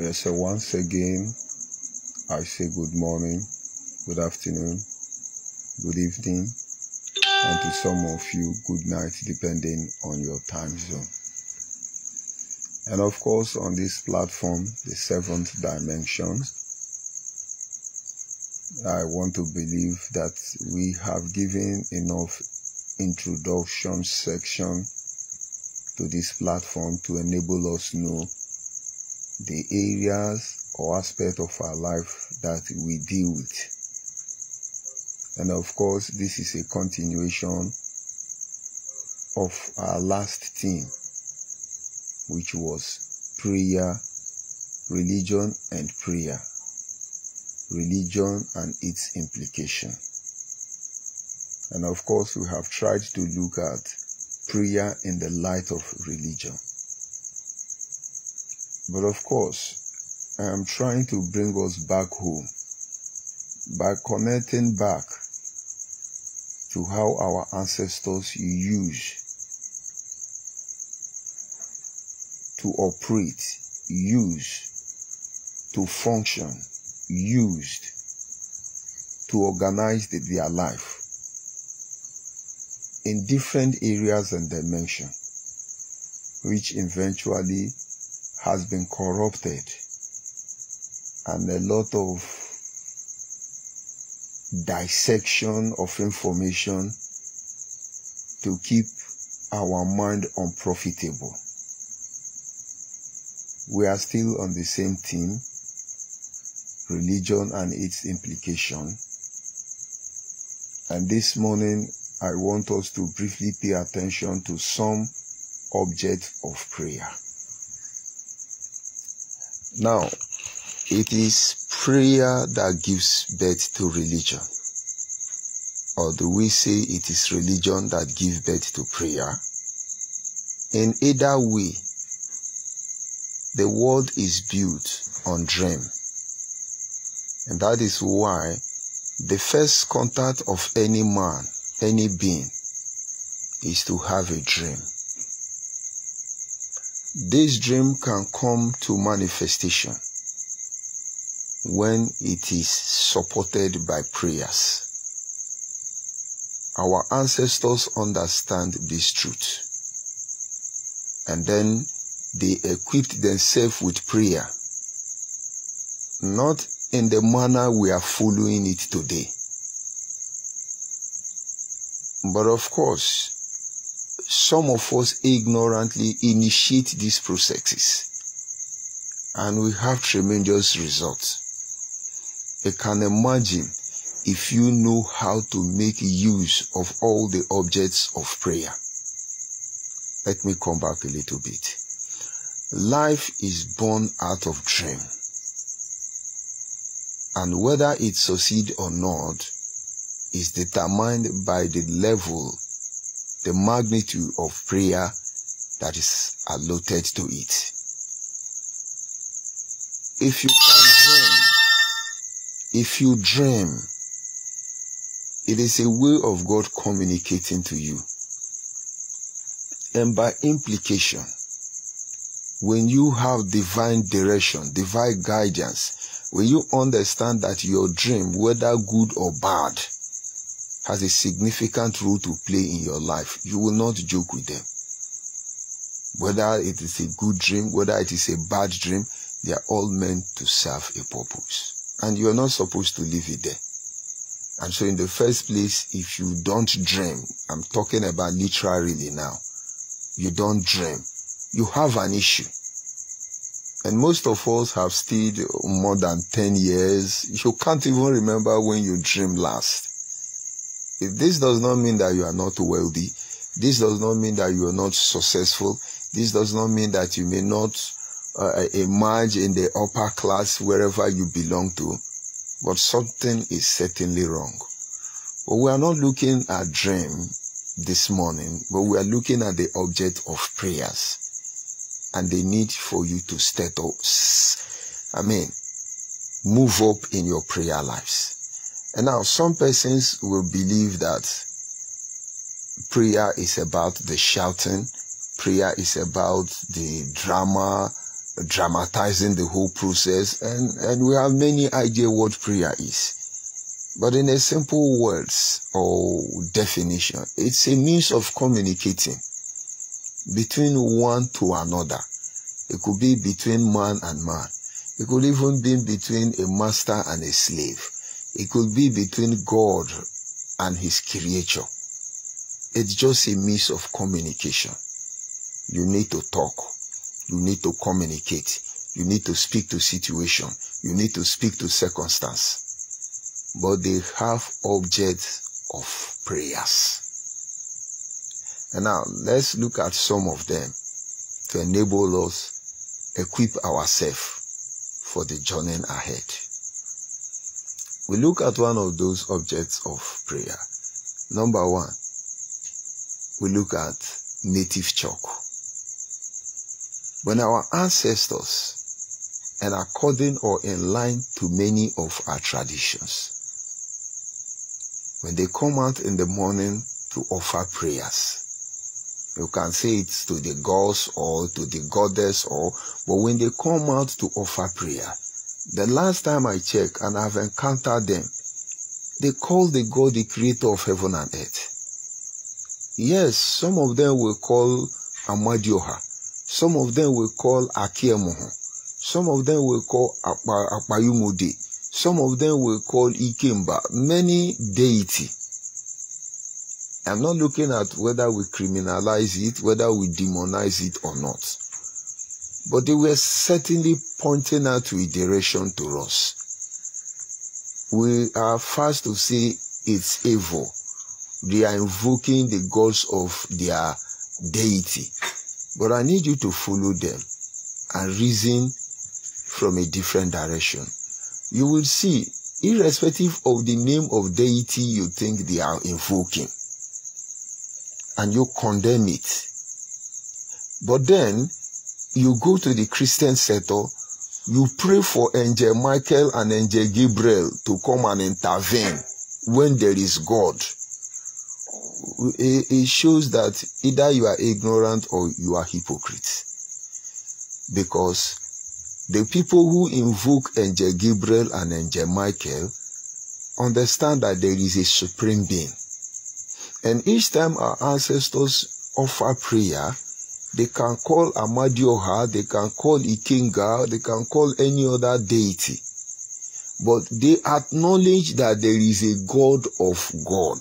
Yes, so once again, I say good morning, good afternoon, good evening, and to some of you, good night, depending on your time zone. And of course, on this platform, the seventh dimension, I want to believe that we have given enough introduction section to this platform to enable us know the areas or aspect of our life that we deal with. And of course, this is a continuation of our last theme, which was prayer, religion, and prayer. Religion and its implication. And of course, we have tried to look at prayer in the light of religion. But of course, I am trying to bring us back home by connecting back to how our ancestors used to operate, used to function, used to organize the, their life in different areas and dimensions, which eventually has been corrupted and a lot of dissection of information to keep our mind unprofitable. We are still on the same theme, religion and its implication. And this morning, I want us to briefly pay attention to some object of prayer. Now, it is prayer that gives birth to religion. Or do we say it is religion that gives birth to prayer? In either way, the world is built on dream. And that is why the first contact of any man, any being, is to have a dream. This dream can come to manifestation when it is supported by prayers. Our ancestors understand this truth. And then they equipped themselves with prayer. Not in the manner we are following it today. But of course, some of us ignorantly initiate these processes and we have tremendous results. You can imagine if you know how to make use of all the objects of prayer. Let me come back a little bit. Life is born out of dream. And whether it succeed or not is determined by the level, the magnitude of prayer that is allotted to it. If you can dream, if you dream, it is a way of God communicating to you. And by implication, when you have divine direction, divine guidance, when you understand that your dream, whether good or bad, has a significant role to play in your life, you will not joke with them. Whether it is a good dream, whether it is a bad dream, they are all meant to serve a purpose. And you are not supposed to leave it there. And so in the first place, if you don't dream, I'm talking about literally now, you don't dream, you have an issue. And most of us have stayed more than 10 years. You can't even remember when you dreamed last. If this does not mean that you are not wealthy, this does not mean that you are not successful, this does not mean that you may not uh, emerge in the upper class wherever you belong to, but something is certainly wrong. But we are not looking at dream this morning, but we are looking at the object of prayers and the need for you to step up. I mean, move up in your prayer lives. And now some persons will believe that prayer is about the shouting, prayer is about the drama, dramatizing the whole process, and, and we have many idea what prayer is. But in a simple words or definition, it's a means of communicating between one to another. It could be between man and man. It could even be between a master and a slave. It could be between God and his creature. It's just a means of communication. You need to talk. You need to communicate. You need to speak to situation. You need to speak to circumstance. But they have objects of prayers. And now let's look at some of them to enable us equip ourselves for the journey ahead. We look at one of those objects of prayer. Number one, we look at native chalk. When our ancestors, and according or in line to many of our traditions, when they come out in the morning to offer prayers, you can say it to the gods or to the goddess or but when they come out to offer prayer the last time i checked and i've encountered them they call the god the creator of heaven and earth. Yes some of them will call amadioha. Some of them will call akiemoho. Some of them will call apayumude some of them will call ikemba. Many deity. I'm not looking at whether we criminalize it, whether we demonize it or not. But they were certainly pointing out to a direction to us. We are fast to say it's evil. They are invoking the gods of their deity. But I need you to follow them and reason from a different direction. You will see, irrespective of the name of deity you think they are invoking, and you condemn it. But then you go to the Christian sector, you pray for Angel Michael and Angel Gabriel to come and intervene when there is God. It shows that either you are ignorant or you are hypocrite. Because the people who invoke Angel Gabriel and Angel Michael understand that there is a supreme being and each time our ancestors offer prayer, they can call Amadioha, they can call Ikenga, they can call any other deity. But they acknowledge that there is a God of God.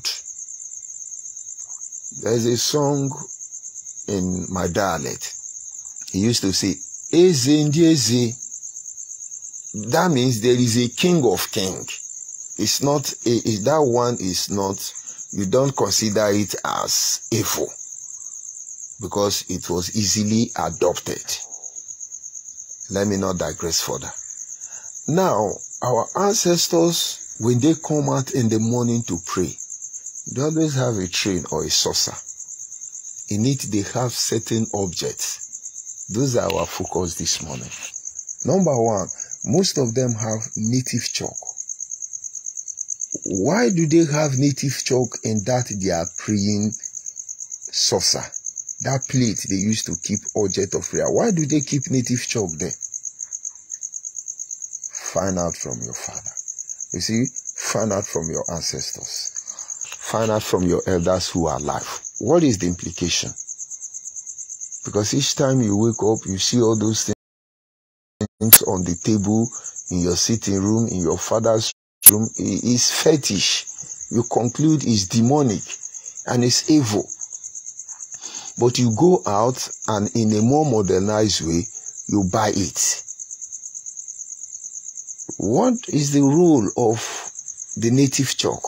There's a song in my dialect. He used to say, Eze Eze. That means there is a king of king. It's not, a, that one is not you don't consider it as evil because it was easily adopted. Let me not digress further. Now, our ancestors, when they come out in the morning to pray, they always have a train or a saucer. In it, they have certain objects. Those are our focus this morning. Number one, most of them have native chalk why do they have native chalk in that they are praying saucer? That plate they used to keep object of prayer. Why do they keep native chalk there? Find out from your father. You see, find out from your ancestors. Find out from your elders who are alive. What is the implication? Because each time you wake up, you see all those things on the table, in your sitting room, in your father's room, is fetish. You conclude is demonic and is evil. But you go out and in a more modernized way, you buy it. What is the role of the native chalk?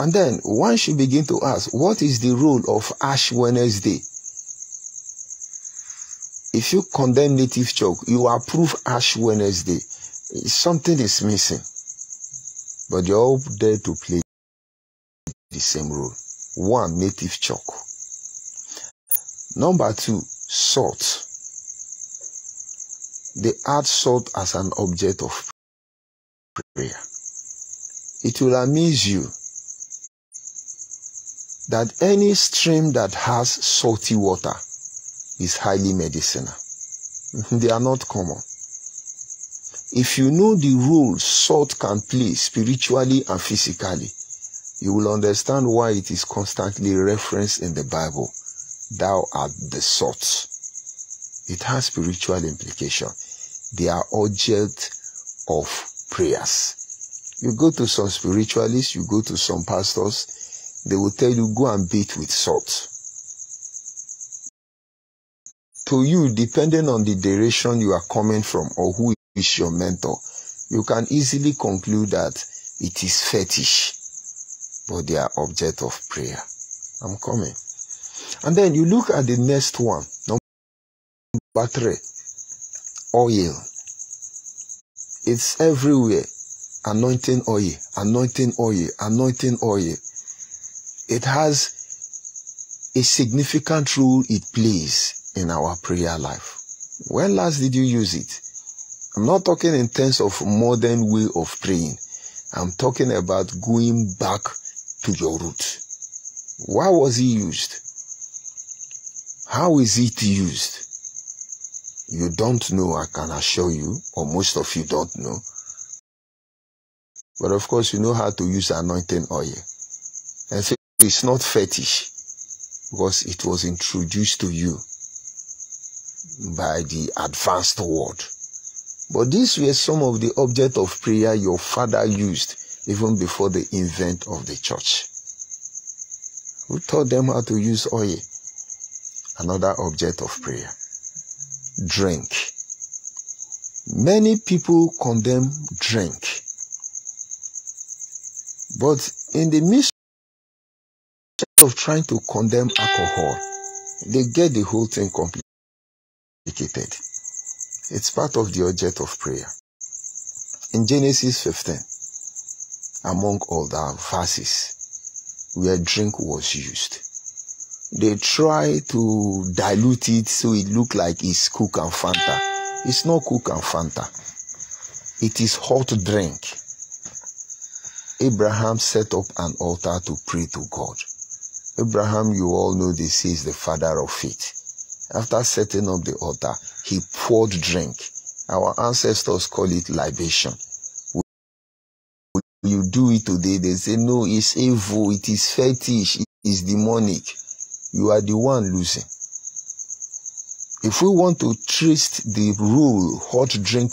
And then one should begin to ask, what is the role of Ash Wednesday? If you condemn native chalk, you approve Ash Wednesday something is missing. But you're all there to play the same role. One, native chalk. Number two, salt. They add salt as an object of prayer. It will amaze you that any stream that has salty water, is highly medicinal. They are not common. If you know the role salt can play spiritually and physically, you will understand why it is constantly referenced in the Bible. Thou art the salt. It has spiritual implication. They are object of prayers. You go to some spiritualists, you go to some pastors, they will tell you go and bathe with salt. To you, depending on the direction you are coming from or who is your mentor, you can easily conclude that it is fetish, but they are object of prayer. I'm coming. And then you look at the next one, number three, oil. It's everywhere. Anointing oil, anointing oil, anointing oil. It has a significant role it plays in our prayer life. When last did you use it? I'm not talking in terms of modern way of praying. I'm talking about going back to your root. Why was he used? How is it used? You don't know, I can assure you, or most of you don't know. But of course, you know how to use anointing oil. And so it's not fetish because it was introduced to you by the advanced world. But these were some of the object of prayer your father used even before the invent of the church. Who taught them how to use oil? Another object of prayer. Drink. Many people condemn drink. But in the midst of trying to condemn alcohol, they get the whole thing complicated. It's part of the object of prayer. In Genesis 15, among all the verses where drink was used, they try to dilute it so it look like it's Coke and Fanta. It's not Coke and Fanta. It is hot drink. Abraham set up an altar to pray to God. Abraham, you all know this, is the father of faith. After setting up the altar, he poured drink. Our ancestors call it libation. You do it today, they say, no, it's evil, it is fetish, it is demonic. You are the one losing. If we want to trace the rule hot drink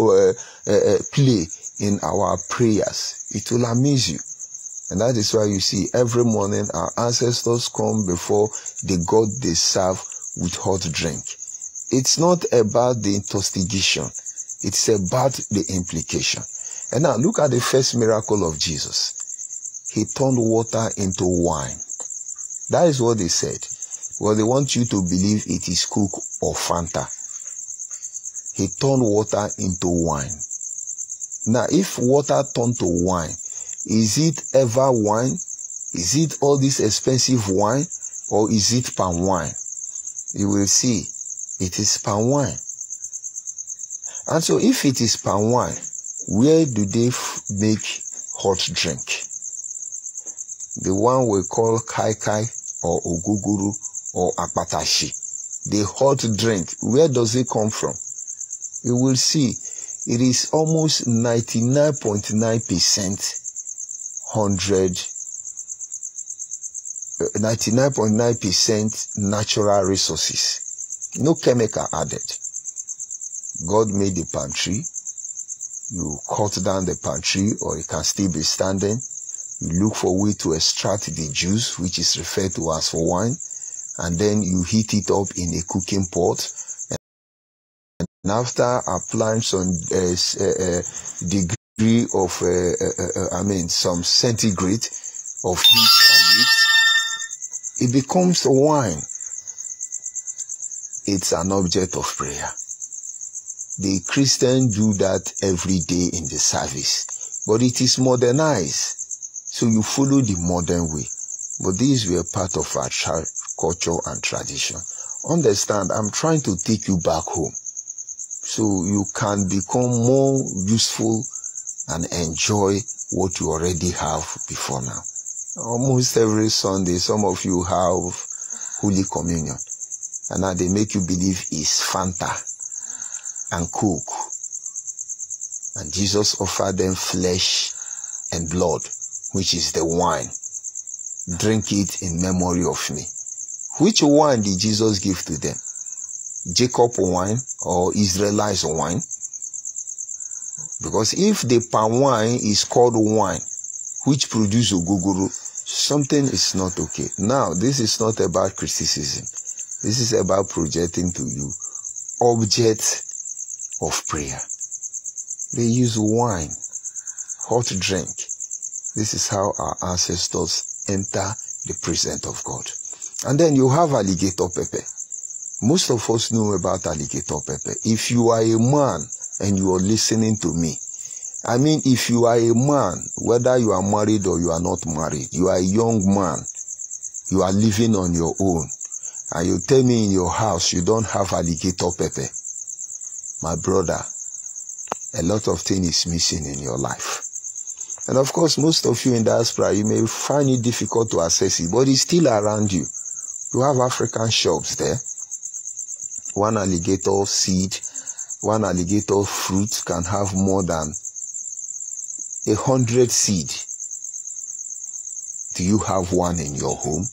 uh, uh, uh, play in our prayers, it will amaze you. And that is why you see every morning our ancestors come before the God they serve with hot drink. It's not about the intoxication, it's about the implication. And now look at the first miracle of Jesus. He turned water into wine. That is what they said. Well, they want you to believe it is Coke or Fanta. He turned water into wine. Now, if water turned to wine, is it ever wine? Is it all this expensive wine? Or is it palm wine? You will see it is palm wine. And so, if it is palm wine, where do they make hot drink? The one we call kai kai or oguguru or apatashi. The hot drink, where does it come from? You will see it is almost 99.9% 100 99.9% natural resources no chemical added god made the palm tree you cut down the palm tree or it can still be standing you look for a way to extract the juice which is referred to as for wine and then you heat it up in a cooking pot and after applying some uh, uh, degree degree of, uh, uh, uh, I mean, some centigrade of heat on it, it becomes wine. It's an object of prayer. The Christians do that every day in the service, but it is modernized. So you follow the modern way. But these were part of our tra- culture and tradition. Understand, I'm trying to take you back home so you can become more useful and enjoy what you already have before now. Almost every Sunday, some of you have Holy Communion. And now they make you believe it's Fanta and cook. And Jesus offered them flesh and blood, which is the wine. Drink it in memory of me. Which wine did Jesus give to them? Jacob wine or Israelites wine? Because if the palm wine is called wine, which produce ogogoro, something is not okay. Now, this is not about criticism. This is about projecting to you object of prayer. They use wine, hot drink. This is how our ancestors enter the presence of God. And then you have alligator pepper. Most of us know about alligator pepper. If you are a man and you are listening to me, I mean, if you are a man, whether you are married or you are not married, you are a young man, you are living on your own, and you tell me in your house you don't have alligator pepper, my brother, a lot of things is missing in your life. And of course, most of you in diaspora, you may find it difficult to access it, but it's still around you. You have African shops there. One alligator seed, one alligator fruit can have more than a hundred seed. Do you have one in your home?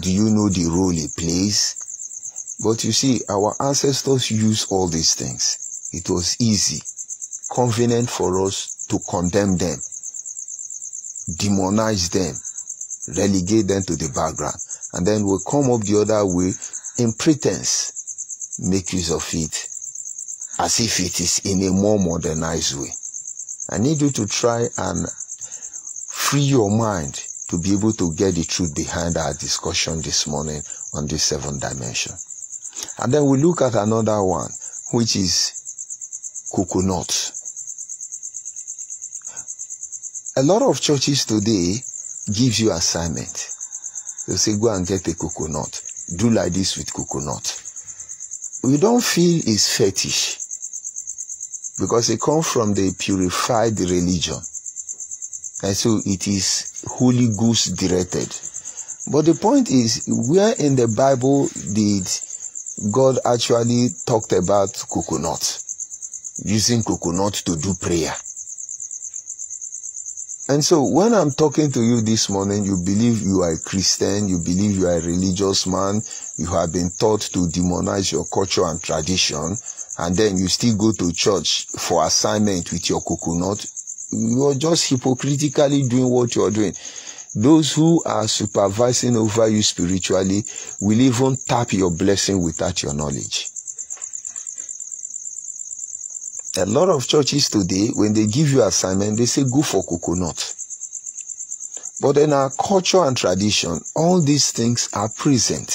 Do you know the role it plays? But you see, our ancestors used all these things. It was easy, convenient for us to condemn them, demonize them, relegate them to the background, and then we'll come up the other way in pretense, make use of it as if it is in a more modernized way. I need you to try and free your mind to be able to get the truth behind our discussion this morning on this seventh dimension. And then we look at another one, which is coconut. A lot of churches today gives you assignment. They say, go and get a coconut. Do like this with coconut. We don't feel it's fetish because it comes from the purified religion. And so it is Holy Ghost directed. But the point is, where in the Bible did God actually talked about coconut? Using coconut to do prayer. And so when I'm talking to you this morning, you believe you are a Christian, you believe you are a religious man, you have been taught to demonize your culture and tradition, and then you still go to church for assignment with your coconut, you're just hypocritically doing what you're doing. Those who are supervising over you spiritually will even tap your blessing without your knowledge. A lot of churches today, when they give you assignment, they say go for coconut. But in our culture and tradition, all these things are present.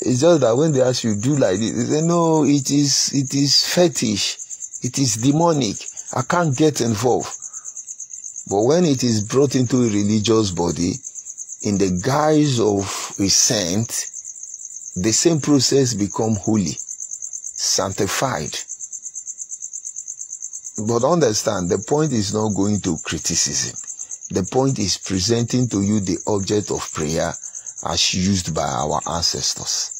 It's just that when they ask you do like this, they say no, it is it is fetish, it is demonic. I can't get involved. But when it is brought into a religious body in the guise of a saint, the same process become holy, sanctified. But understand, the point is not going to criticism. The point is presenting to you the object of prayer as used by our ancestors.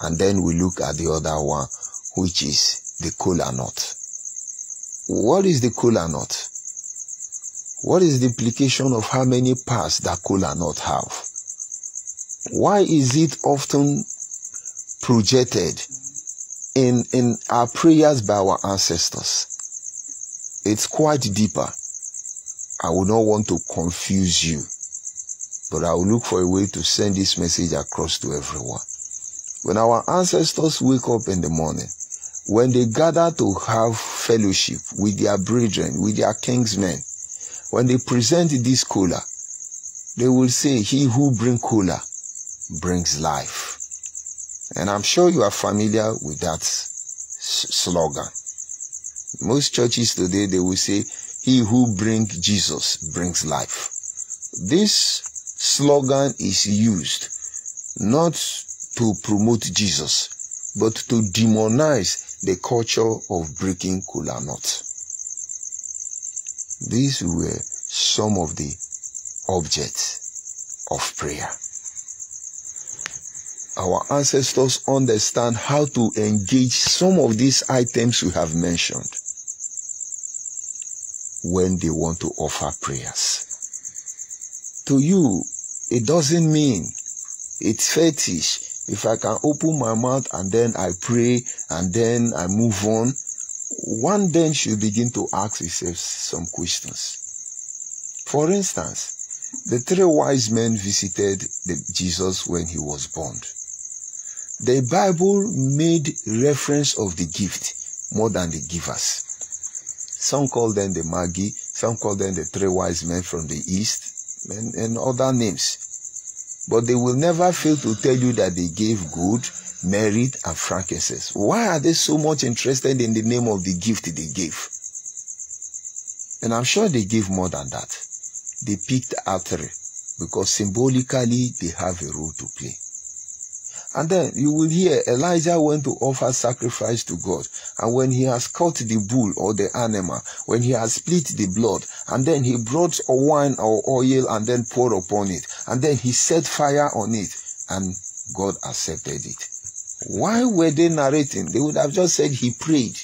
And then we look at the other one, which is the kola nut. What is the kola nut? What is the implication of how many parts that kola nut have? Why is it often projected in, in our prayers by our ancestors? It's quite deeper. I would not want to confuse you, but I will look for a way to send this message across to everyone. When our ancestors wake up in the morning, when they gather to have fellowship with their brethren, with their kingsmen, when they present this cola, they will say, He who brings cola brings life. And I'm sure you are familiar with that slogan. Most churches today, they will say, He who brings Jesus brings life. This slogan is used not to promote Jesus, but to demonize the culture of breaking cola nut. These were some of the objects of prayer. our ancestors understand how to engage some of these items we have mentioned when they want to offer prayers. To you, it doesn't mean it's fetish. If I can open my mouth and then I pray and then I move on, one then should begin to ask himself some questions. For instance, the three wise men visited Jesus when he was born. The Bible made reference of the gift more than the givers. Some call them the Magi, some call them the three wise men from the east, and, and other names. But they will never fail to tell you that they gave good, merit, and frankincense. Why are they so much interested in the name of the gift they gave? And I'm sure they gave more than that. They picked three because symbolically they have a role to play. And then you will hear Elijah went to offer sacrifice to God. And when he has cut the bull or the animal, when he has split the blood, and then he brought a wine or oil and then poured upon it, and then he set fire on it, and God accepted it. Why were they narrating? They would have just said he prayed.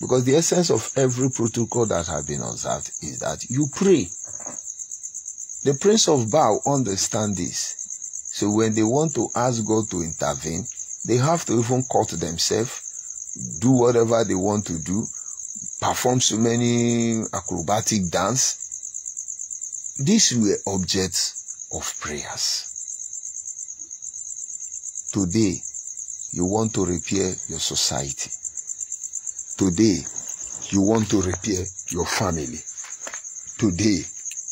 Because the essence of every protocol that has been observed is that you pray. The Prince of Baal understand this. So when they want to ask God to intervene, they have to even cut themselves, do whatever they want to do, perform so many acrobatic dance. These were objects of prayers. Today, you want to repair your society. Today, you want to repair your family. Today,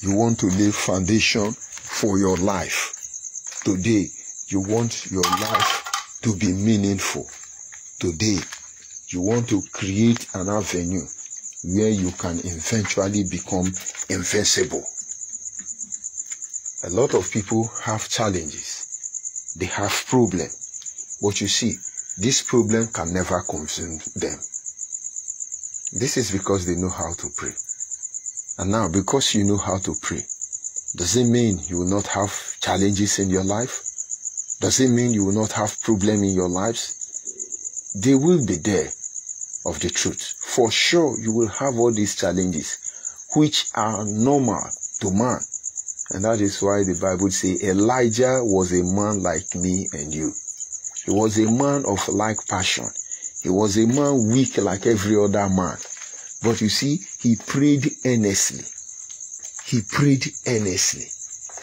you want to lay foundation for your life. Today, you want your life to be meaningful. Today, you want to create an avenue where you can eventually become invincible. A lot of people have challenges. They have problem. But you see, this problem can never consume them. This is because they know how to pray. And now, because you know how to pray, does it mean you will not have challenges in your life? Does it mean you will not have problem in your lives? They will be there of the truth. For sure, you will have all these challenges, which are normal to man. And that is why the Bible says Elijah was a man like me and you. He was a man of like passion. He was a man weak like every other man. But you see, he prayed earnestly. He prayed earnestly.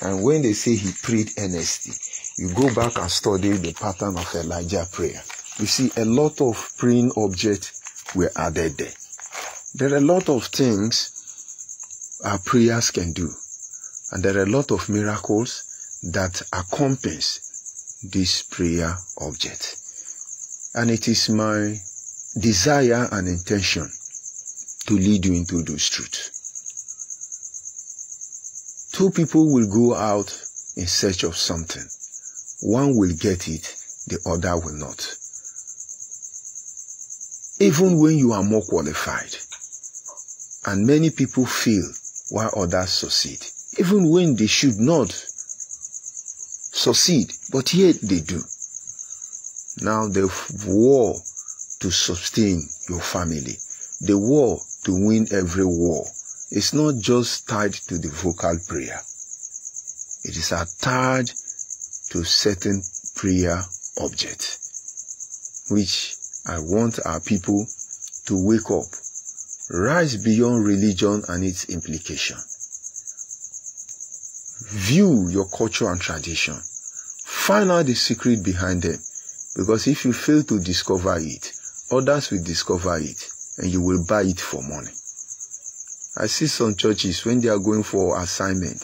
And when they say he prayed earnestly, you go back and study the pattern of Elijah prayer. You see, a lot of praying objects were added there. There are a lot of things our prayers can do. And there are a lot of miracles that accompany this prayer object. And it is my desire and intention to lead you into those truths. Two people will go out in search of something. One will get it, the other will not. Even when you are more qualified, and many people fail while others succeed, even when they should not succeed, but yet they do. Now the war to sustain your family, the war to win every war, is not just tied to the vocal prayer. It is attached to certain prayer objects, which I want our people to wake up, rise beyond religion and its implication. View your culture and tradition. Find out the secret behind them. Because if you fail to discover it, others will discover it and you will buy it for money. I see some churches when they are going for assignment,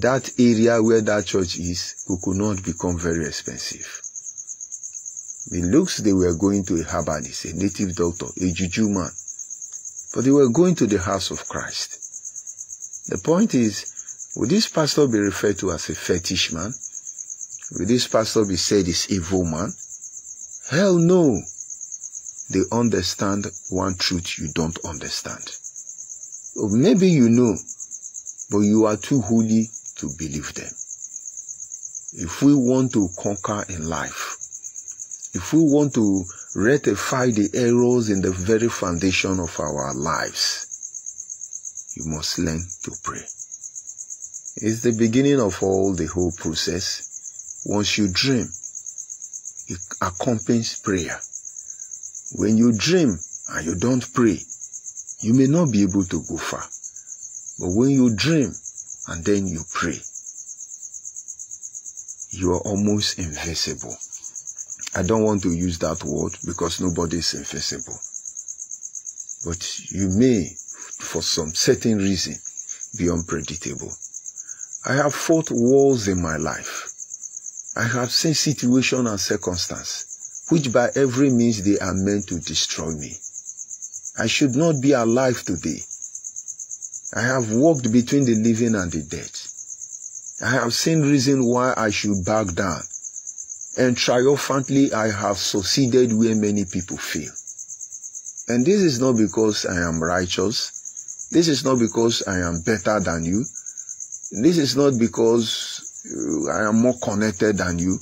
that area where that church is could not become very expensive. It looks they were going to a herbalist, a native doctor, a juju man, but they were going to the house of Christ. The point is, would this pastor be referred to as a fetish man? Will this pastor be said is evil man? Hell no. They understand one truth you don't understand. Or maybe you know, but you are too holy to believe them. if we want to conquer in life, if we want to rectify the errors in the very foundation of our lives, you must learn to pray. It's the beginning of all the whole process. Once you dream, it accompanies prayer. When you dream and you don't pray, you may not be able to go far. But when you dream and then you pray, you are almost invisible. I don't want to use that word because nobody is invisible. But you may, for some certain reason, be unpredictable. I have fought wars in my life. I have seen situations and circumstances which by every means they are meant to destroy me. I should not be alive today. I have walked between the living and the dead. I have seen reason why I should back down. And triumphantly I have succeeded where many people fail. And this is not because I am righteous. This is not because I am better than you. This is not because I am more connected than you.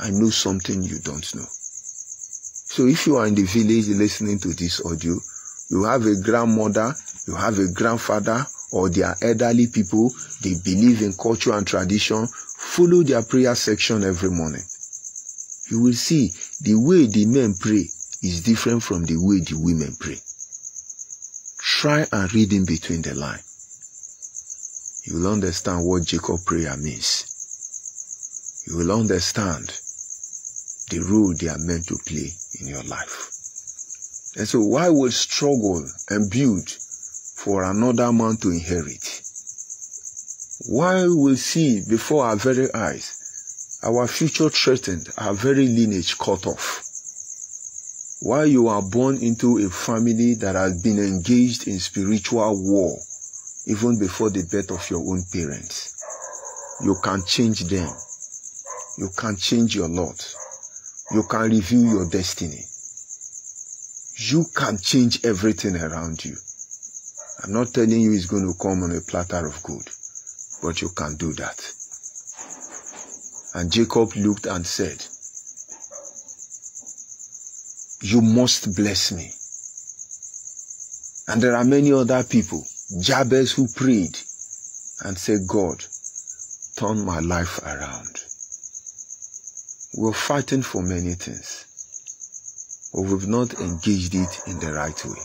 I know something you don't know. So if you are in the village listening to this audio, you have a grandmother, you have a grandfather, or they are elderly people, they believe in culture and tradition, follow their prayer section every morning. You will see the way the men pray is different from the way the women pray. Try and read in between the line. You will understand what Jacob prayer means. You will understand the role they are meant to play in your life. And so why would struggle and build for another man to inherit? Why will see before our very eyes our future threatened, our very lineage cut off? Why you are born into a family that has been engaged in spiritual war even before the birth of your own parents? You can change them. You can change your lot. You can review your destiny. You can change everything around you. I'm not telling you it's going to come on a platter of gold, but you can do that. And Jacob looked and said, You must bless me. And there are many other people, Jabez, who prayed and said, God, turn my life around. We're fighting for many things, but we've not engaged it in the right way.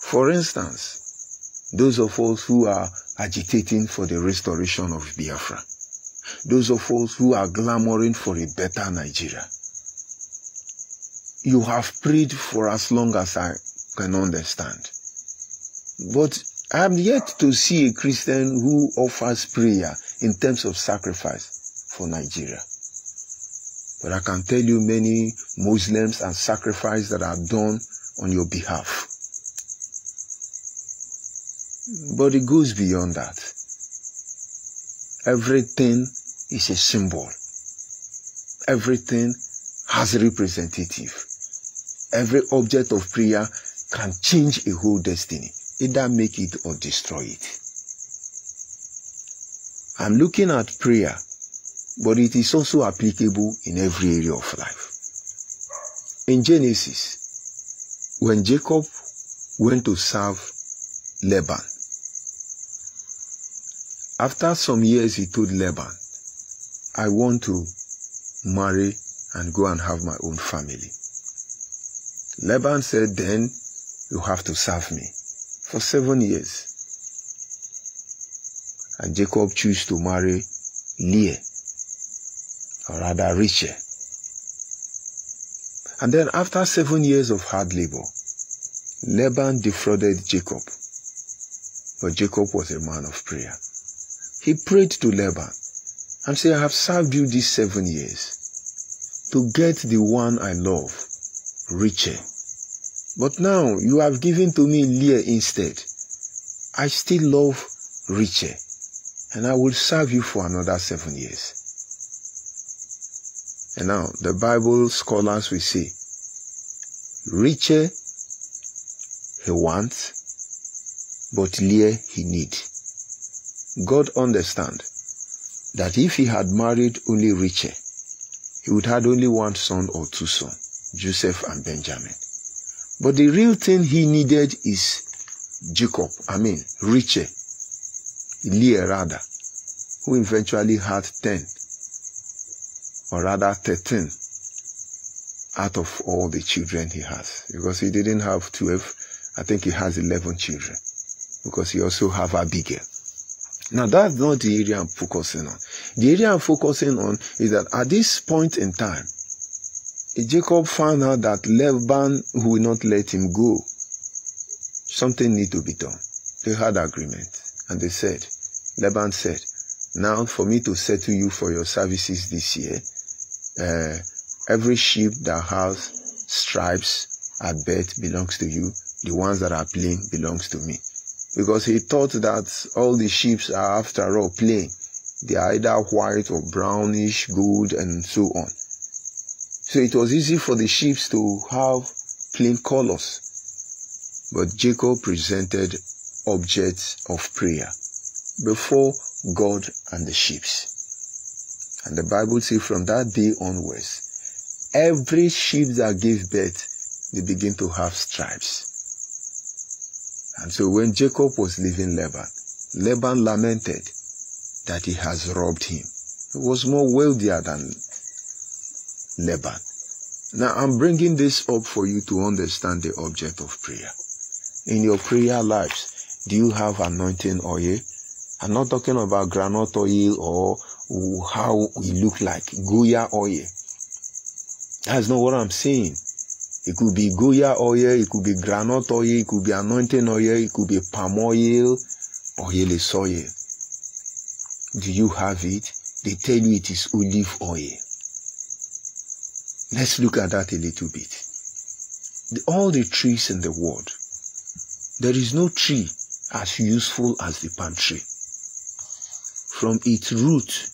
For instance, those of us who are agitating for the restoration of Biafra, those of us who are glamoring for a better Nigeria, you have prayed for as long as I can understand. But I'm yet to see a Christian who offers prayer in terms of sacrifice for Nigeria. But I can tell you many Muslims and sacrifice that are done on your behalf. But it goes beyond that. Everything is a symbol. Everything has a representative. Every object of prayer can change a whole destiny, either make it or destroy it. I'm looking at prayer, but it is also applicable in every area of life. In Genesis, when Jacob went to serve Laban, after some years, he told Laban, I want to marry and go and have my own family. Laban said, then you have to serve me for seven years. And Jacob chose to marry Leah, or rather Rachel. And then after seven years of hard labor, Laban defrauded Jacob. But Jacob was a man of prayer. He prayed to Laban and said, I have served you these seven years to get the one I love, Rachel. But now you have given to me Leah instead. I still love Rachel and I will serve you for another seven years. And now the Bible scholars will say, Rachel he wants, but Leah he need. God understand that if he had married only Rachel, he would have only one son or two sons, Joseph and Benjamin. But the real thing he needed is Jacob, I mean, Rachel, Leah rather, who eventually had 10, or rather 13 out of all the children he has. Because he didn't have 12, I think he has 11 children. Because he also have Abigail. Now that's not the area I'm focusing on. The area I'm focusing on is that at this point in time, Jacob found out that Laban would not let him go. Something need to be done. They had agreement and they said, Laban said, now for me to settle you for your services this year, uh, every sheep that has stripes at birth belongs to you. The ones that are plain belongs to me because he thought that all the sheep are after all plain. They are either white or brownish, gold, and so on. So it was easy for the sheep to have plain colors. But Jacob presented objects of prayer before God and the sheep. And the Bible says from that day onwards, every sheep that gave birth, they begin to have stripes. And so when Jacob was leaving Laban, Laban lamented that he has robbed him. He was more wealthier than Laban. Now I'm bringing this up for you to understand the object of prayer. In your prayer lives, do you have anointing oil? I'm not talking about granite oil or how we look like, Goya oil. That's not what I'm saying. It could be Goya oil, it could be granite oil, it could be anointing oil, it could be palm oil, oil is oil. Do you have it? They tell you it is olive oil. Let's look at that a little bit. The, all the trees in the world, there is no tree as useful as the palm tree. From its root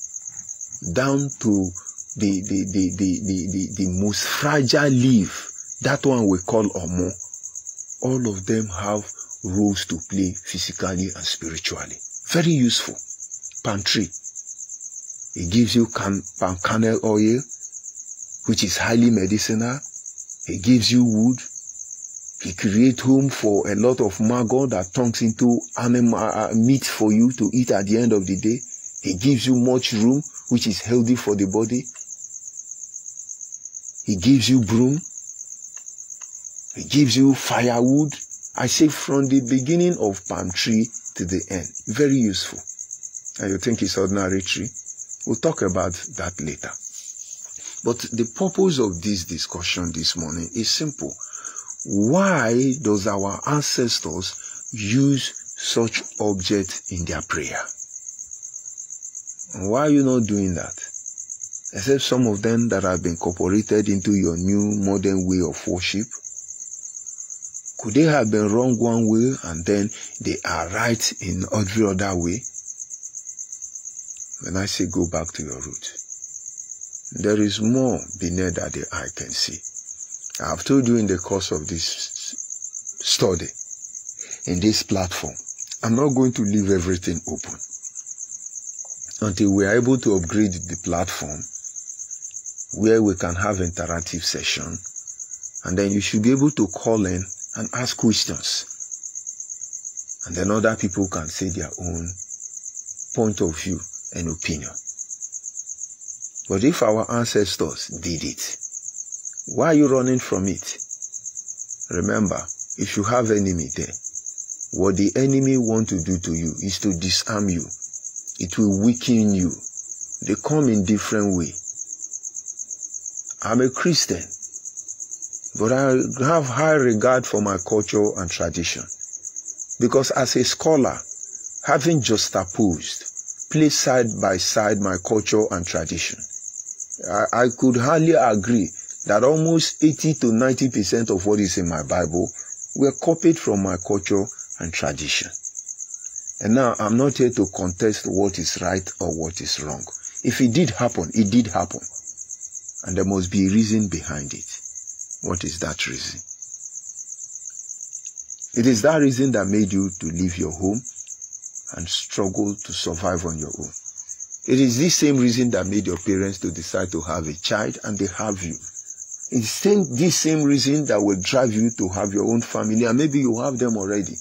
down to the, the, the, the, the, the, the most fragile leaf that one we call Omo, all of them have roles to play physically and spiritually. Very useful. Palm tree. It gives you can, palm kernel oil, which is highly medicinal. He gives you wood. He creates home for a lot of maggot that turns into animal uh, meat for you to eat at the end of the day. He gives you much room, which is healthy for the body. He gives you broom, He gives you firewood. I say from the beginning of palm tree to the end. Very useful. And you think it's ordinary tree? We'll talk about that later. But the purpose of this discussion this morning is simple. Why does our ancestors use such objects in their prayer? Why are you not doing that? Except some of them that have been incorporated into your new modern way of worship could they have been wrong one way and then they are right in every other way? When I say go back to your root, there is more beneath that the eye can see. I have told you in the course of this study, in this platform, I'm not going to leave everything open until we are able to upgrade the platform where we can have interactive session and then you should be able to call in and ask questions. And then other people can say their own point of view and opinion. But if our ancestors did it, why are you running from it? Remember, if you have enemy there, what the enemy want to do to you is to disarm you. It will weaken you. They come in different way. I'm a Christian. But I have high regard for my culture and tradition. Because as a scholar, having juxtaposed, placed side by side my culture and tradition, I, I could hardly agree that almost 80 to 90% of what is in my Bible were copied from my culture and tradition. And now I'm not here to contest what is right or what is wrong. If it did happen, it did happen. And there must be a reason behind it. What is that reason? It is that reason that made you to leave your home and struggle to survive on your own. It is this same reason that made your parents to decide to have a child and they have you. It's this same reason that will drive you to have your own family and maybe you have them already.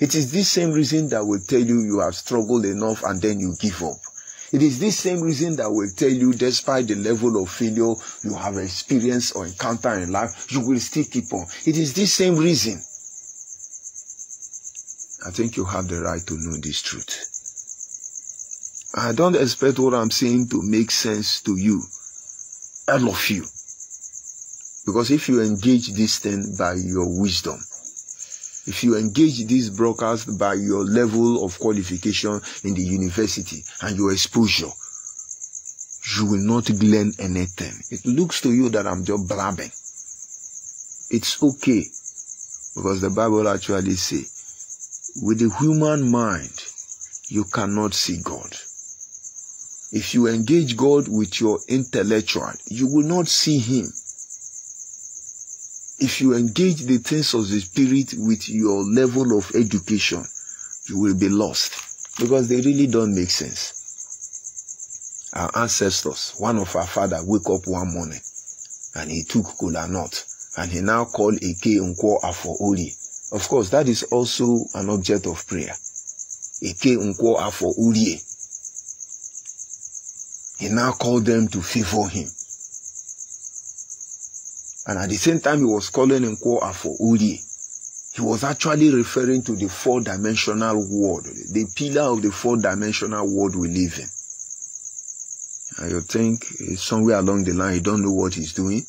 It is this same reason that will tell you you have struggled enough and then you give up. It is this same reason that will tell you, despite the level of failure you have experienced or encountered in life, you will still keep on. It is this same reason. I think you have the right to know this truth. I don't expect what I'm saying to make sense to you, all of you. Because if you engage this thing by your wisdom, if you engage this broadcast by your level of qualification in the university and your exposure, you will not learn anything. It looks to you that I'm just blabbing. It's okay because the Bible actually say, with the human mind, you cannot see God. If you engage God with your intellectual, you will not see Him if you engage the things of the spirit with your level of education, you will be lost because they really don't make sense. Our ancestors, one of our father wake up one morning and he took kola nut and he now called Eke Nkwo Afo Orie. Of course, that is also an object of prayer. Eke Nkwo Afo Orie. He now called them to favor him. And at the same time, he was calling Kwa for Uri. He was actually referring to the four dimensional world, the pillar of the four dimensional world we live in. And you think somewhere along the line, he don't know what he's doing.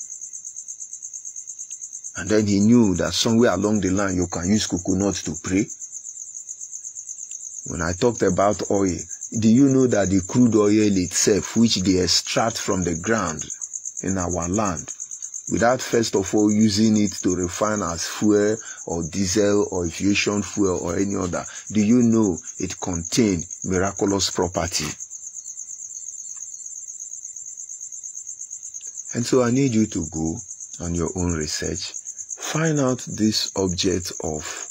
And then he knew that somewhere along the line, you can use coconut to pray. When I talked about oil, do you know that the crude oil itself, which they extract from the ground in our land, without first of all using it to refine as fuel or diesel or aviation fuel or any other, do you know it contains miraculous property? And so I need you to go on your own research, find out this object of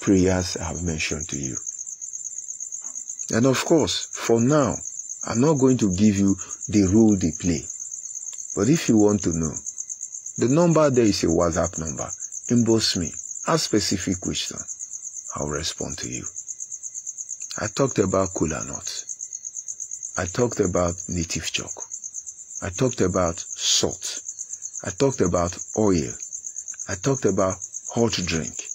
prayers I have mentioned to you. And of course, for now, I'm not going to give you the role they play. But if you want to know, the number there is a WhatsApp number. Inbox me. Ask specific question. I'll respond to you. I talked about kola nuts. I talked about native chalk. I talked about salt. I talked about oil. I talked about hot drink.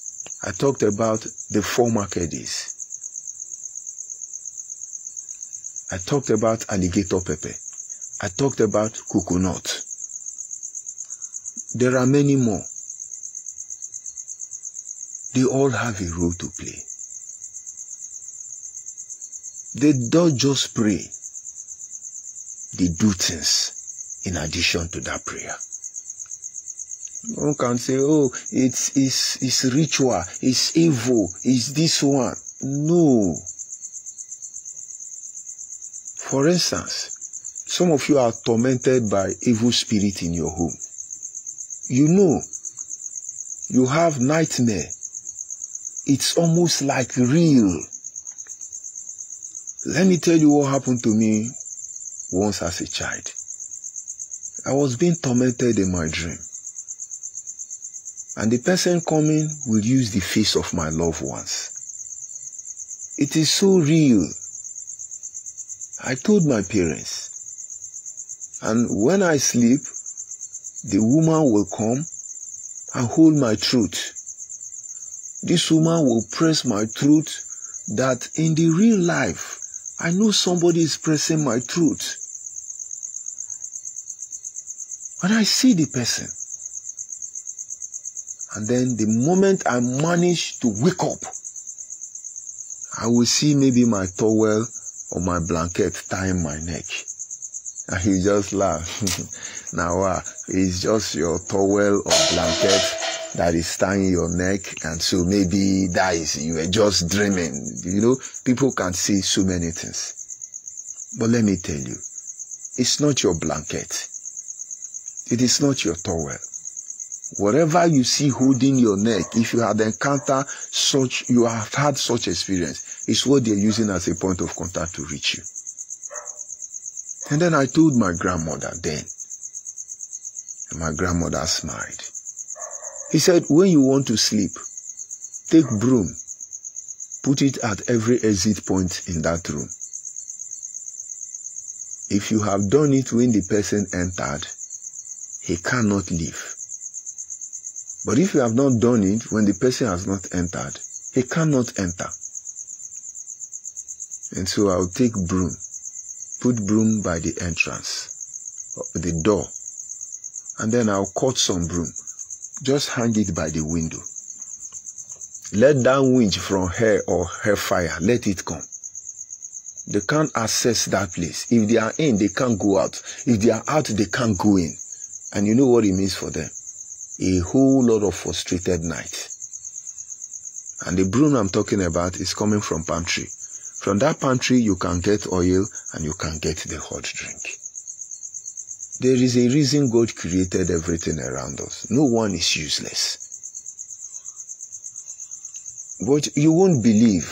I talked about the four market. I talked about alligator pepper. I talked about coconut. There are many more. They all have a role to play. They don't just pray. They do things in addition to that prayer. One can say, oh, it's, it's, it's ritual, it's evil, it's this one. No. For instance, some of you are tormented by evil spirit in your home. You know, you have nightmare. It's almost like real. Let me tell you what happened to me once as a child. I was being tormented in my dream. And the person coming will use the face of my loved ones. It is so real. I told my parents. And when I sleep, the woman will come and hold my throat. This woman will press my throat that in the real life, I know somebody is pressing my throat. When I see the person, and then the moment I manage to wake up, I will see maybe my towel or my blanket tying my neck. And he just laugh. now, uh, it's just your towel or blanket that is tying your neck. And so maybe that is, you are just dreaming. You know, people can see so many things. But let me tell you, it's not your blanket. It is not your towel. Whatever you see holding your neck, if you had encountered such, you have had such experience, is what they're using as a point of contact to reach you. And then I told my grandmother then. And my grandmother smiled. He said, when you want to sleep, take broom, put it at every exit point in that room. If you have done it when the person entered, he cannot leave. But if you have not done it when the person has not entered, he cannot enter. And so I'll take broom, put broom by the entrance, uh, the door, and then I'll cut some broom. Just hang it by the window. Let that wind from her or her fire, let it come. They can't access that place. If they are in, they can't go out. If they are out, they can't go in. And you know what it means for them? A whole lot of frustrated nights. And the broom I'm talking about is coming from pantry. From that pantry, you can get oil and you can get the hot drink. There is a reason God created everything around us. No one is useless. But you won't believe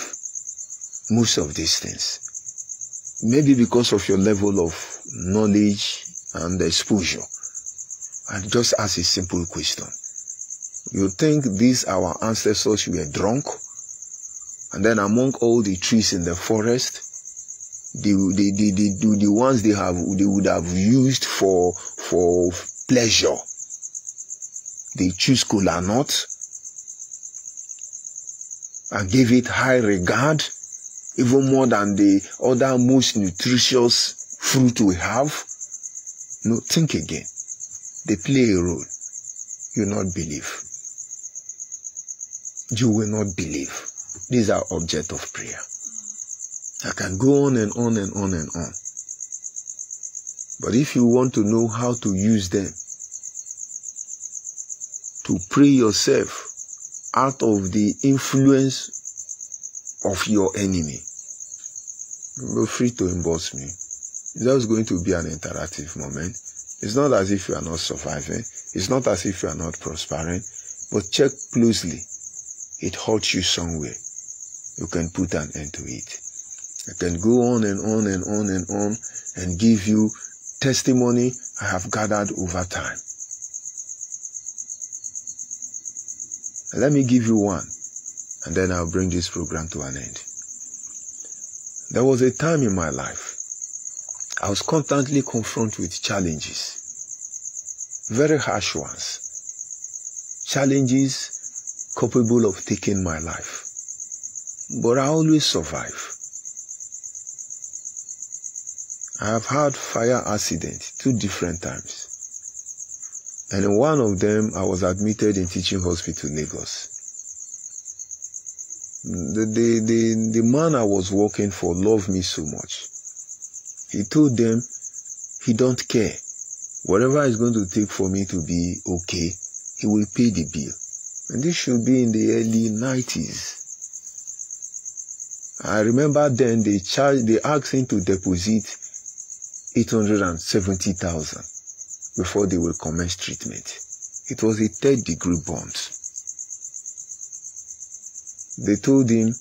most of these things. Maybe because of your level of knowledge and exposure. And just ask a simple question. You think these our ancestors were drunk? And then among all the trees in the forest, the, the, the, the, the ones they have they would have used for for pleasure, they choose cola nut and give it high regard even more than the other most nutritious fruit we have? No, think again. They play a role. You not believe. You will not believe. These are object of prayer. I can go on and on and on and on. But if you want to know how to use them to pray yourself out of the influence of your enemy. Feel free to emboss me. Just going to be an interactive moment. It's not as if you are not surviving. It's not as if you are not prospering. But check closely. It hurts you somewhere. You can put an end to it. I can go on and on and on and on and give you testimony I have gathered over time. Let me give you one and then I'll bring this program to an end. There was a time in my life I was constantly confronted with challenges, very harsh ones, challenges capable of taking my life. But I always survive. I have had fire accidents two different times. And in one of them, I was admitted in teaching hospital Lagos. The, the, the, the man I was working for loved me so much. He told them he don't care. Whatever it's going to take for me to be okay, he will pay the bill. And this should be in the early 90s. I remember then they charged, they asked him to deposit 870,000 before they will commence treatment. It was a third degree burn. They told him,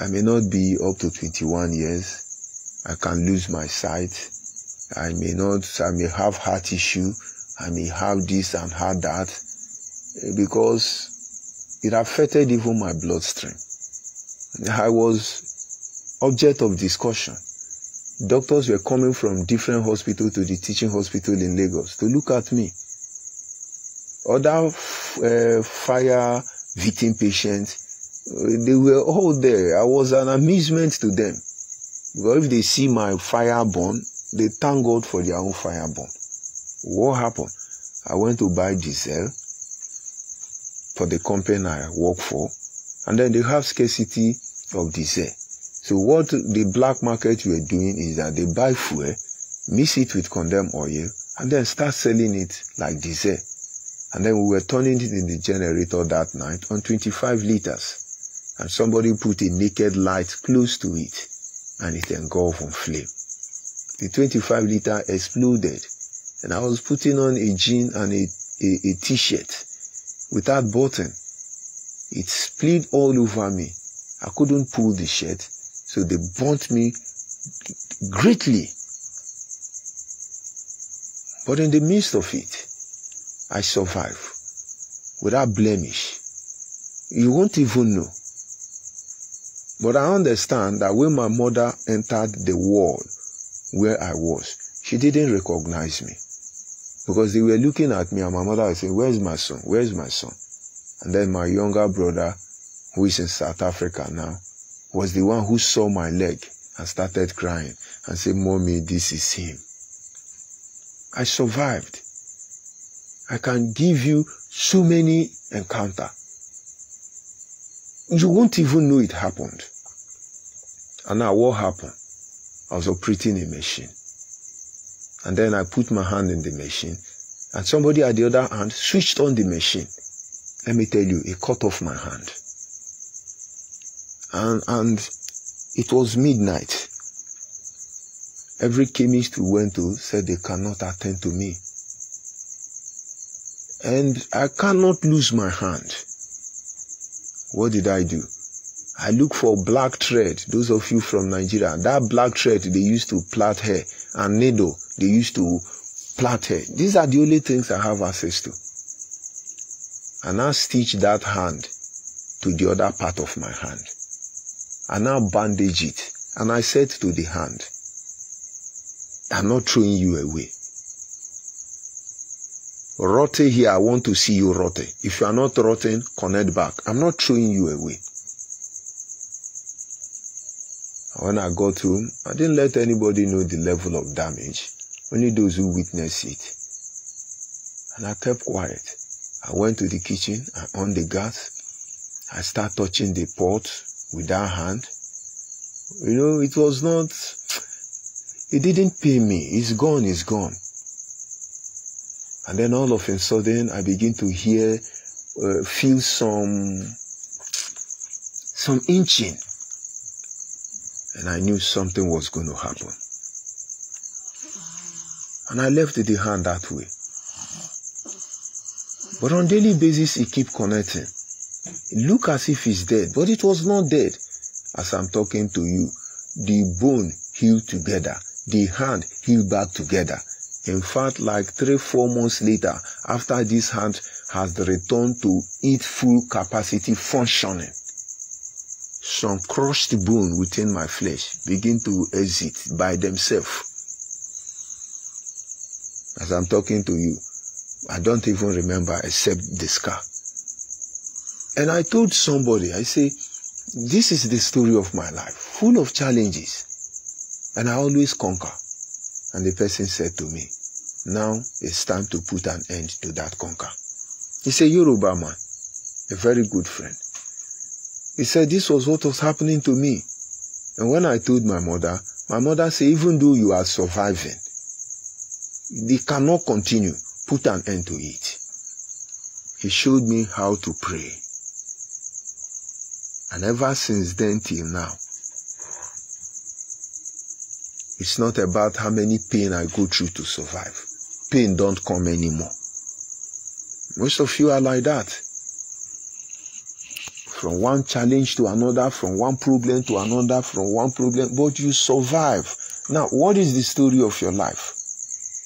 I may not be up to 21 years. I can lose my sight. I may not, I may have heart issue. I may have this and have that eh, because it affected even my bloodstream. I was object of discussion. Doctors were coming from different hospital to the teaching hospital in Lagos to look at me. Other uh, fire victim patients they were all there. I was an amusement to them. Because if they see my fire burn, they thank God for their own fire burn. What happened? I went to buy diesel for the company I work for, and then they have scarcity of diesel. So what the black market were doing is that they buy fuel, mix it with condemned oil, and then start selling it like diesel. And then we were turning it in the generator that night on 25 liters and somebody put a naked light close to it and it engulfed on flame. The 25 liter exploded and I was putting on a jean and a, a, a t-shirt without button. It split all over me. I couldn't pull the shirt, so they burnt me greatly. But in the midst of it, I survived without blemish. You won't even know. But I understand that when my mother entered the wall where I was, she didn't recognize me. Because they were looking at me and my mother was saying, Where's my son? Where's my son? And then my younger brother, who is in South Africa now, was the one who saw my leg and started crying and said, Mommy, this is him. I survived. I can give you so many encounter. You won't even know it happened. And now what happened? I was operating a machine. And then I put my hand in the machine and somebody at the other hand switched on the machine. Let me tell you, he cut off my hand. And, and it was midnight. Every chemist we went to said they cannot attend to me. And I cannot lose my hand. What did I do? I look for black thread. Those of you from Nigeria, that black thread they used to plait hair and needle they used to plait hair. These are the only things I have access to. And I stitch that hand to the other part of my hand. And now bandage it. And I said to the hand, I'm not throwing you away. Rotte here, I want to see you rotte. If you are not rotten, connect back. I'm not throwing you away. When I got home, I didn't let anybody know the level of damage, only those who witnessed it. And I kept quiet. I went to the kitchen, I on the gas, I start touching the pot with that hand. You know, it was not, it didn't pay me. It's gone, it's gone. And then all of a sudden, I begin to hear, uh, feel some, some inching. And I knew something was going to happen. And I left the hand that way. But on daily basis, he keep connecting. Look as if he's dead, but it was not dead. As I'm talking to you, the bone healed together, the hand healed back together. In fact, like three, four months later, after this hand has returned to its full capacity functioning, some crushed bone within my flesh begin to exit by themselves. As I'm talking to you, I don't even remember except the scar. And I told somebody, I say, this is the story of my life, full of challenges. And I always conquer. And the person said to me, now it's time to put an end to that conquer. He's a Yoruba man, a very good friend. He said this was what was happening to me. And when I told my mother, my mother said, even though you are surviving, they cannot continue. Put an end to it. He showed me how to pray. And ever since then till now, it's not about how many pain I go through to survive. Pain don't come anymore. Most of you are like that. From one challenge to another, from one problem to another, from one problem, but you survive. Now, what is the story of your life?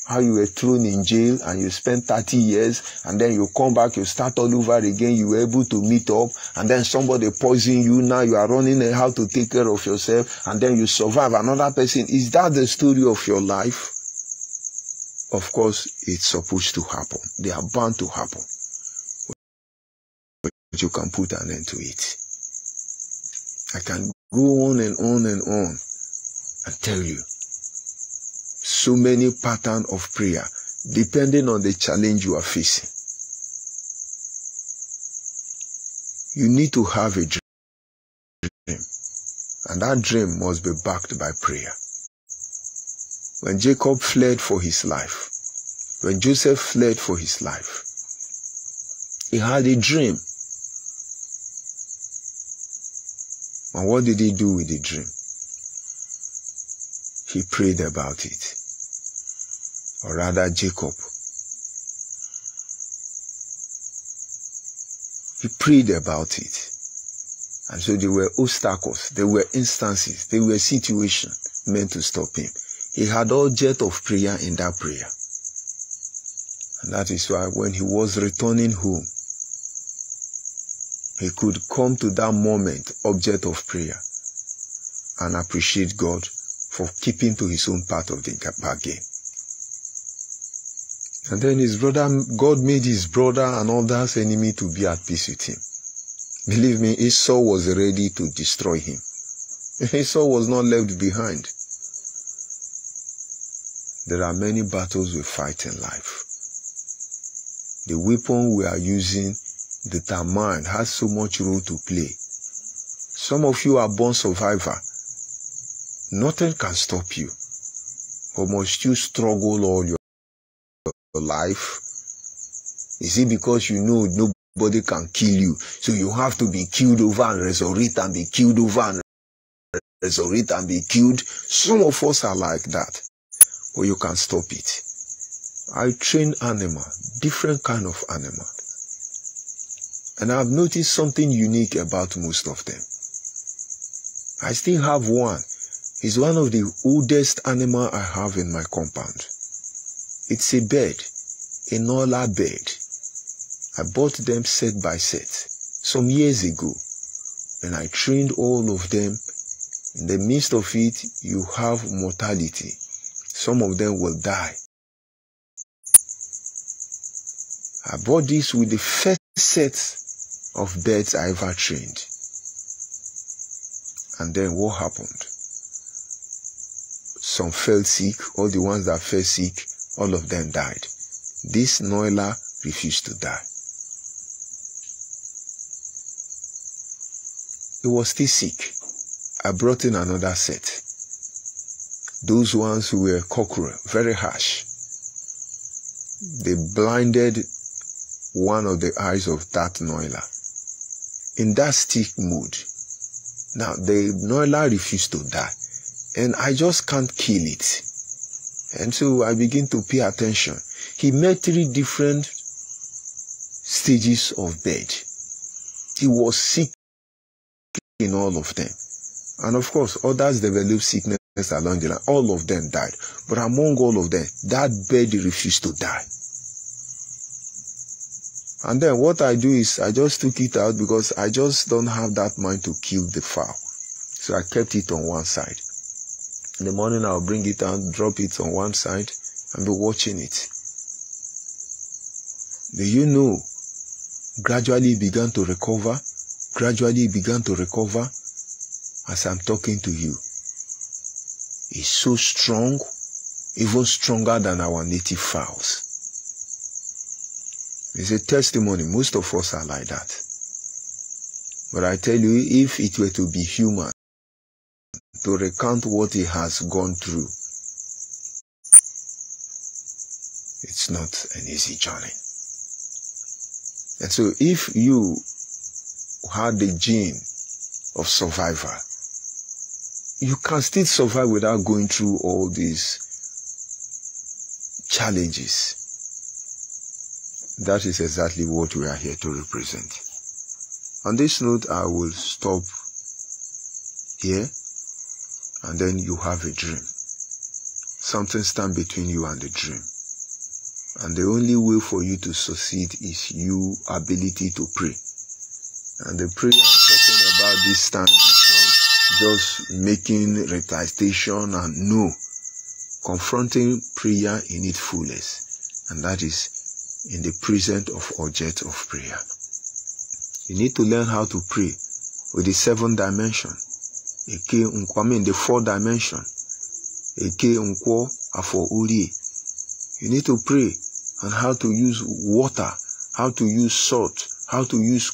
How you were thrown in jail and you spent 30 years and then you come back, you start all over again, you were able to meet up and then somebody poison you, now you are running and how to take care of yourself and then you survive another person. Is that the story of your life? Of course, it's supposed to happen. They are bound to happen. But you can put an end to it. I can go on and on and on and tell you so many pattern of prayer depending on the challenge you are facing. You need to have a dream and that dream must be backed by prayer. When Jacob fled for his life, when Joseph fled for his life, he had a dream. And what did he do with the dream? He prayed about it. Or rather, Jacob. He prayed about it. And so there were obstacles, there were instances, there were situations meant to stop him. He had all jet of prayer in that prayer. And that is why when he was returning home, he could come to that moment, object of prayer, and appreciate God for keeping to his own part of the bargain. And then his brother, God made his brother and others enemy to be at peace with him. Believe me, Esau was ready to destroy him. Esau was not left behind. There are many battles we fight in life. The weapon we are using determine has so much role to play. Some of you are born survivor. Nothing can stop you. Or must you struggle all your life? Is it because you know nobody can kill you? So you have to be killed over and resurrect and be killed over and resurrect and be killed. Some of us are like that. But you can stop it. I train animal, different kind of animal. And I've noticed something unique about most of them. I still have one. It's one of the oldest animal I have in my compound. It's a bird, a Noiler bird. I bought them set by set some years ago and I trained all of them. In the midst of it, you have mortality. Some of them will die. I bought this with the first set of birds I ever trained. And then what happened? Some fell sick, all the ones that fell sick, all of them died. This Noiler refused to die. He was still sick. I brought in another set. Those ones who were cockerel, very harsh. They blinded one of the eyes of that Noiler. In that sick mood. Now, the Noiler refused to die. And I just can't kill it. And so I begin to pay attention. He met three different stages of bed. He was sick in all of them. And of course, others developed sickness along the line. All of them died. But among all of them, that bed refused to die. And then what I do is I just took it out because I just don't have that mind to kill the fowl. So I kept it on one side. In the morning I'll bring it out, drop it on one side, and be watching it. Do you know? Gradually began to recover. Gradually began to recover as I'm talking to you. It's so strong, even stronger than our native fowls. It's a testimony. Most of us are like that. But I tell you, if it were to be human, to recount what he has gone through, it's not an easy journey. And so if you had the gene of survivor, you can still survive without going through all these challenges. That is exactly what we are here to represent. On this note, I will stop here and then you have a dream. Something stand between you and the dream. And the only way for you to succeed is you ability to pray. And the prayer I'm talking about this time is not just making recitation and no, confronting prayer in its fullest. And that is in the presence of object of prayer. You need to learn how to pray with the seven dimension. Eke nkwa mean the four dimension. Eke nkwo afọ orie. You need to pray on how to use water, how to use salt, how to use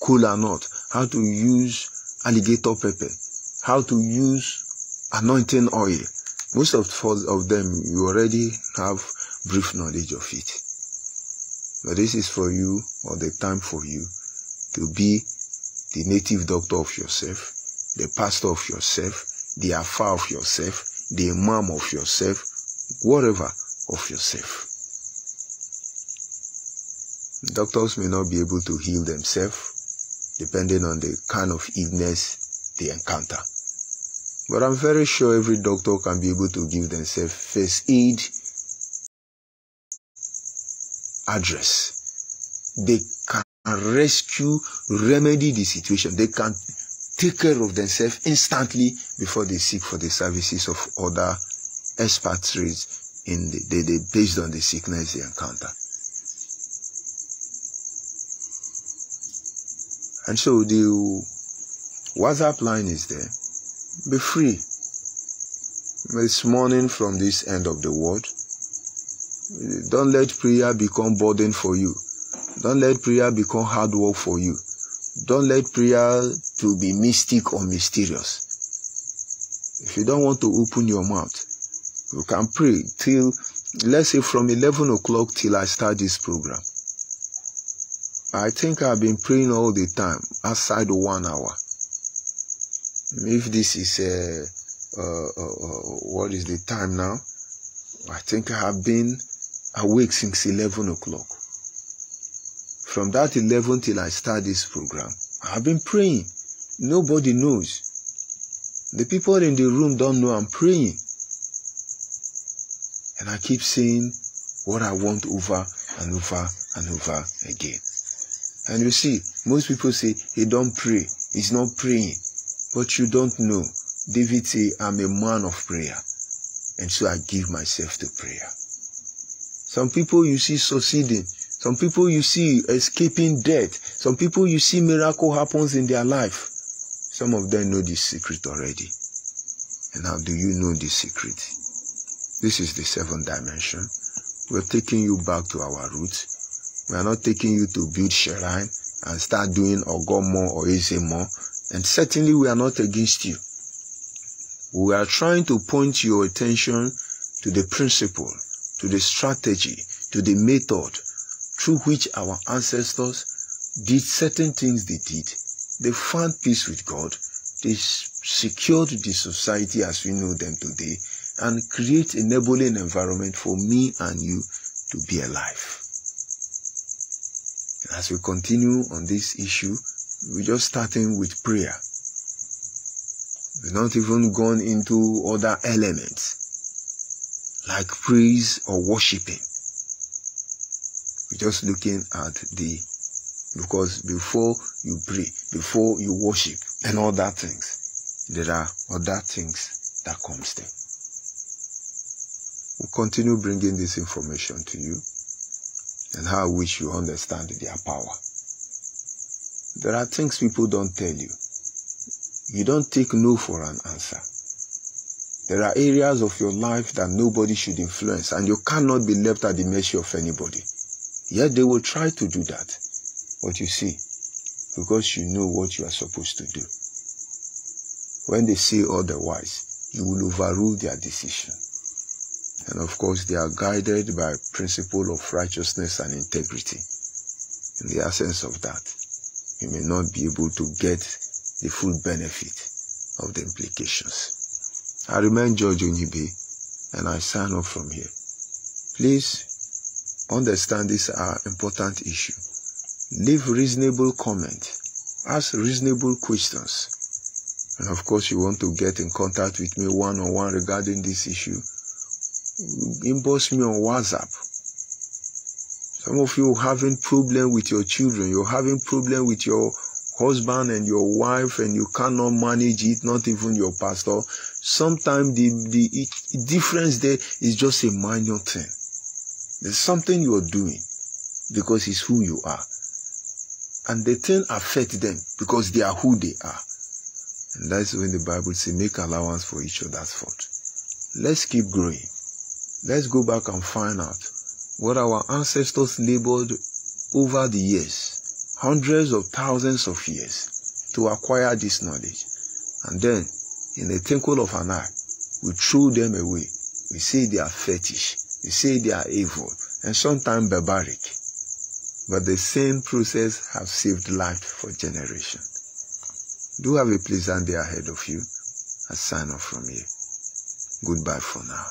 cola nut, how to use alligator pepper, how to use anointing oil. Most of, of them you already have brief knowledge of it. But this is for you or the time for you to be the native doctor of yourself, the pastor of yourself, the afar of yourself, the imam of yourself, whatever of yourself. Doctors may not be able to heal themselves depending on the kind of illness they encounter. But I'm very sure every doctor can be able to give themselves first aid address. They can rescue, remedy the situation. They can take care of themselves instantly before they seek for the services of other expatriates in the, based on the sickness they encounter. And so the WhatsApp line is there. Be free. This morning from this end of the world. Don't let prayer become burden for you. Don't let prayer become hard work for you. Don't let prayer to be mystic or mysterious. If you don't want to open your mouth, you can pray till, let's say, from 11 o'clock till I start this program. I think I've been praying all the time outside one hour. If this is uh, uh, uh, uh, what is the time now? I think I have been awake since 11 o'clock. From that 11 till I start this program, I have been praying. Nobody knows. The people in the room don't know I'm praying. And I keep saying what I want over and over and over again. And you see, most people say he don't pray. He's not praying. But you don't know. David say, I'm a man of prayer. And so I give myself to prayer. Some people you see succeeding. Some people you see escaping death. Some people you see miracle happens in their life. Some of them know this secret already. And how do you know this secret? This is the seventh dimension. We're taking you back to our roots we are not taking you to build shrine and start doing Ogomo or Ezemo. And certainly we are not against you. We are trying to point your attention to the principle, to the strategy, to the method through which our ancestors did certain things they did. They found peace with God. They secured the society as we know them today and create enabling environment for me and you to be alive as we continue on this issue, we're just starting with prayer. We've not even gone into other elements like praise or worshiping. We're just looking at the because before you pray, before you worship and all that things, there are other things that comes there. We'll continue bringing this information to you and how I wish you understand their power. There are things people don't tell you. You don't take no for an answer. There are areas of your life that nobody should influence and you cannot be left at the mercy of anybody. Yet they will try to do that. But you see, because you know what you are supposed to do. When they say otherwise, you will overrule their decision. And of course, they are guided by principle of righteousness and integrity. In the absence of that, you may not be able to get the full benefit of the implications. I remain George Onyibe, and I sign off from here. Please understand this are important issue. Leave reasonable comment. Ask reasonable questions. And of course, you want to get in contact with me one-on-one regarding this issue inbox me on WhatsApp. Some of you having problem with your children, you're having problem with your husband and your wife and you cannot manage it, not even your pastor. Sometimes the, the difference there is just a minor thing. There's something you're doing because it's who you are. And the thing affect them because they are who they are. And that's when the Bible says make allowance for each other's fault. Let's keep growing. Let's go back and find out what our ancestors labored over the years, hundreds of thousands of years, to acquire this knowledge. And then, in the twinkle of an eye, we throw them away. We say they are fetish. We say they are evil, and sometimes barbaric. But the same process has saved life for generations. Do have a pleasant day ahead of you. I sign off from here. Goodbye for now.